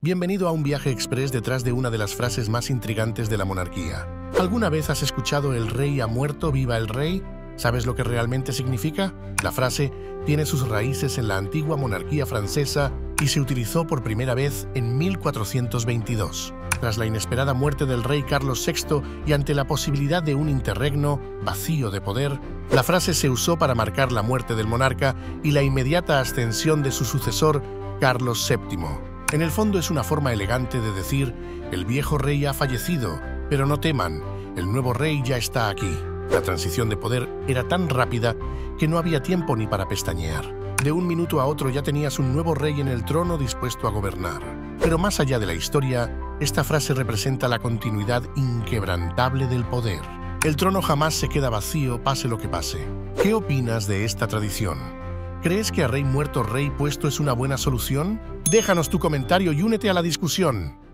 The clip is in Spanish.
Bienvenido a un viaje express detrás de una de las frases más intrigantes de la monarquía. ¿Alguna vez has escuchado el rey ha muerto, viva el rey? ¿Sabes lo que realmente significa? La frase tiene sus raíces en la antigua monarquía francesa y se utilizó por primera vez en 1422. Tras la inesperada muerte del rey Carlos VI y ante la posibilidad de un interregno vacío de poder, la frase se usó para marcar la muerte del monarca y la inmediata ascensión de su sucesor, Carlos VII. En el fondo es una forma elegante de decir, el viejo rey ha fallecido, pero no teman, el nuevo rey ya está aquí. La transición de poder era tan rápida que no había tiempo ni para pestañear. De un minuto a otro ya tenías un nuevo rey en el trono dispuesto a gobernar. Pero más allá de la historia, esta frase representa la continuidad inquebrantable del poder. El trono jamás se queda vacío, pase lo que pase. ¿Qué opinas de esta tradición? ¿Crees que a rey muerto, rey puesto es una buena solución? Déjanos tu comentario y únete a la discusión.